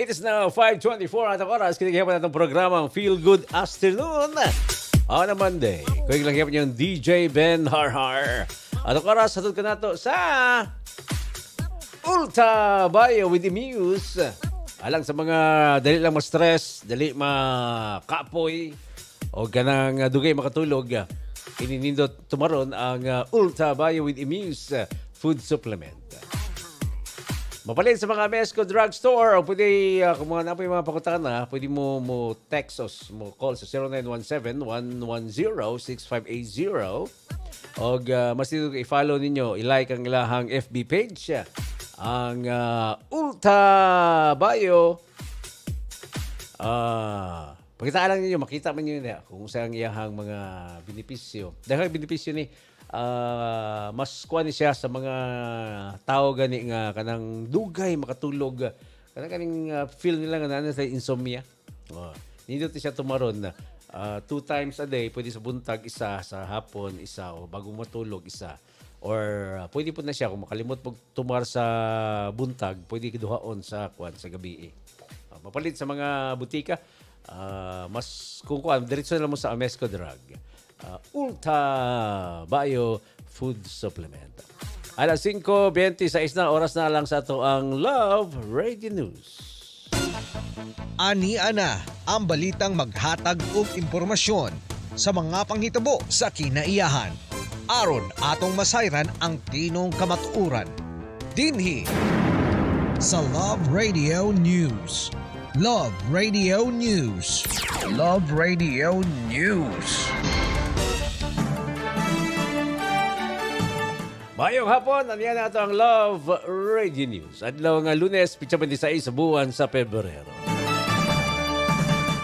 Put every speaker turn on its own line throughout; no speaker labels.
It is now 5.24 at ang oras. Kinikihapan natin programang Feel Good Afternoon. On a Monday. Kung lang hiyapan yung DJ Ben Harhar. At ang oras, hatod ka na sa Ulta Bio with the Muse. Alang sa mga dali lang ma-stress, dali makapoy, o ganang dugay makatulog, ininindot tumaron ang uh, Ulta Bio with uh, food supplement. Mapalit sa mga Mesco Drugstore. O pwede, uh, kung mga napoy mga pakutan na, pwede mo mo text o mo call sa 0917-110-6580 o uh, mas dito i-follow ninyo, i-like ang ilahang FB page ang uh, Ulta Bio. Ah uh, Pagkita lang ninyo, makita man nyo na kung saan iyahang mga benepisyo. Dahil benepisyo ni, uh, mas kuha ni siya sa mga tao gani nga kanang dugay makatulog. Kanang kaning uh, feel nila nga na sa insomnia. Oh. Nindot siya tumaron uh, two times a day, pwede sa buntag, isa, sa hapon, isa, o bago matulog, isa. Or uh, pwede po na siya, kung makalimot pag tumar sa buntag, pwede kiduhaon sa kwan sa gabi. Eh. Uh, mapalit sa mga butika, uh, mas kung kuan diretso na mo sa Amesco Drug. Uh, Ulta Bio Food Supplement. Alas 5.26 na oras na lang sa to ang Love Radio News.
Ani ana ang balitang maghatag og impormasyon sa mga panghitabo sa kinaiyahan. Aron atong masayran ang tinong kamatuuran. Dinhi sa Love Radio News. Love Radio News. Love Radio News.
Mayong hapon, aniyan na ang Love Radio News. Adlaw nga lunes, pitsa 26 sa buwan sa Pebrero.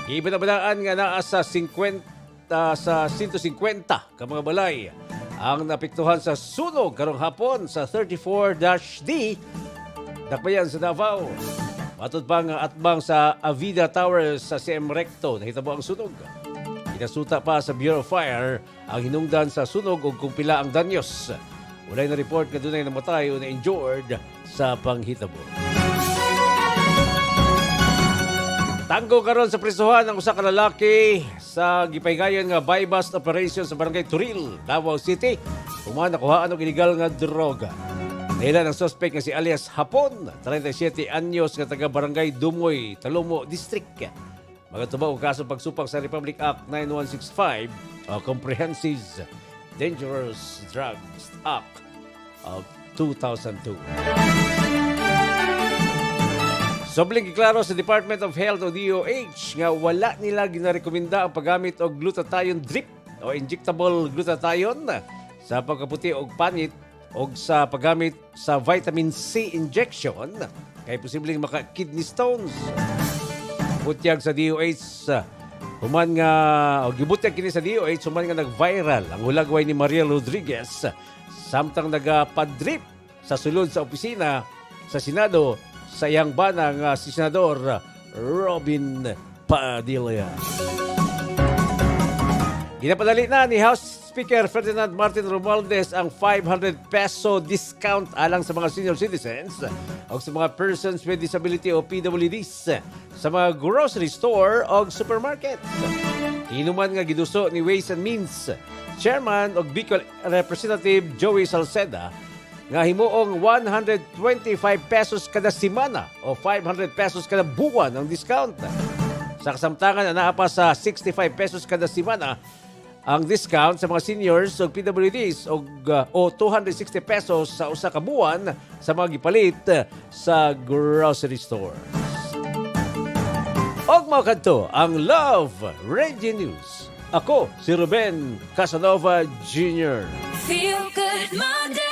Ibanabadaan nga naa sa 50 sa 150 ka mga balay ang napiktuhan sa sunog karong hapon sa 34-D Dakbayan sa Davao. Matod pa nga atbang sa Avida Towers sa CM Recto, nahitabo ang sunog. Inasuta pa sa Bureau of Fire ang hinungdan sa sunog ug kung pila ang danyos. Walay na report nga dunay namatay o na-injured sa panghitabo. Tanggo karon sa prisuhan ang usa ka lalaki sa gipaygayon nga buy-bust operation sa barangay Turil, Davao City. Human nakuhaan og illegal nga droga. Nahila ng suspect nga si alias Hapon, 37 anyos nga taga Barangay Dumoy, Talomo District. Mga tubaw kaso pagsupang sa Republic Act 9165 o Comprehensive Dangerous Drugs Act of 2002. Sobling giklaro sa Department of Health o DOH nga wala nila ginarekomenda ang paggamit og glutathione drip o injectable glutathione sa pagkaputi og panit o sa paggamit sa vitamin C injection kay posibleng maka kidney stones. Butyag sa DOH human nga o gibutyag kini sa DOH human nga nag-viral ang hulagway ni Maria Rodriguez samtang nagapadrip sa sulod sa opisina sa Senado sa iyang bana nga si Senador Robin Padilla. Ginapadali na ni House Speaker Ferdinand Martin Romualdez ang 500 peso discount alang sa mga senior citizens o sa mga persons with disability o PWDs sa mga grocery store o supermarket. Inuman nga giduso ni Ways and Means Chairman og Bicol Representative Joey Salceda nga himuong 125 pesos kada semana o 500 pesos kada buwan ang discount. Sa kasamtangan, anaa pa sa 65 pesos kada semana ang discount sa mga seniors o PWDs og uh, o 260 pesos sa usa ka buwan sa mga gipalit sa grocery store. Og mao kadto ang Love Radio News. Ako si Ruben Casanova Jr. Feel good Monday.